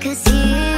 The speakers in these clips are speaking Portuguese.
Cause you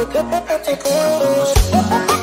Música